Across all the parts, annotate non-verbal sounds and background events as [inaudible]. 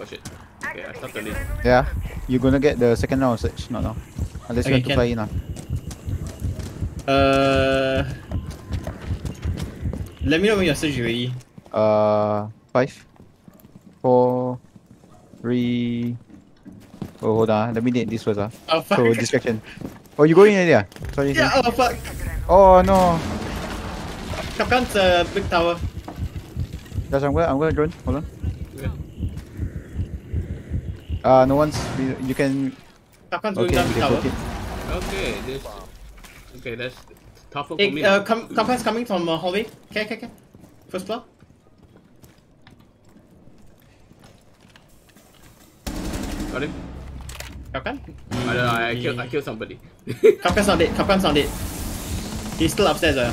Oh shit. Okay, I start the lane. Yeah. You're gonna get the second round search, not now. Unless you Okay, want to fly in. ah. Uh, let me know when your surgery ready. Uh, five, four, three. Oh, hold on. Let me need this first. Ah. Oh fuck. So distraction. Oh, you going already? ah? Sorry. yeah. sorry. Oh fuck. Oh no. Kapkan's uh, big tower. Guys, I'm gonna, I'm gonna drone. Hold on. Okay. Uh, no one's. You, you can. Kapkan's going Okay, down you tower. cook. Okay, this. Okay, that's tougher for Hey, me. uh, Kam- Kapkan's coming from uh, hallway. Okay, okay, okay. First floor. Got him. Kapkan. I don't know. I, I killed. I killed somebody. [laughs] Kapkan's not dead. Kapkan's not dead. He's still upstairs. Uh.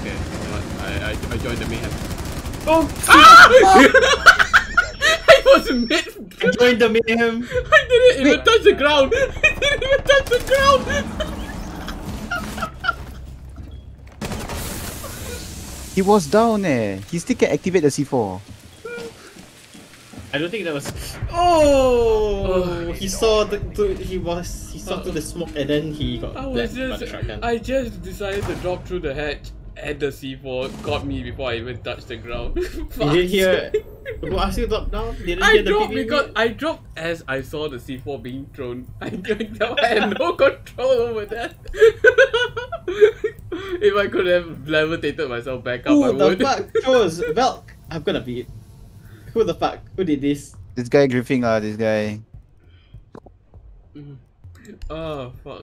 Okay, you know what? I, I I joined the mayhem. Oh! I [laughs] [laughs] was mid. Join the mayhem. I didn't even touch the ground. [laughs] I didn't even touch the ground. He was down eh. He still can activate the C4. I don't think that was. Oh! Oh. he saw the. the- He was. He saw through the smoke and then he got I blacked was just. I just decided to drop through the hatch. And the C4 got me before I even touched the ground. [laughs] Didn't hear. Who [laughs] asked you to drop down? Didn't I hear dropped beep, beep, because? I dropped as I saw the C4 being thrown. [laughs] I didn't I had no control over that. if I could have levitated myself back up, I would. Who the fuck chose Valk? I'm gonna beat. Who the fuck? Who did this? This guy griefing ah. This guy. oh fuck.